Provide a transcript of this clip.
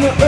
the earth.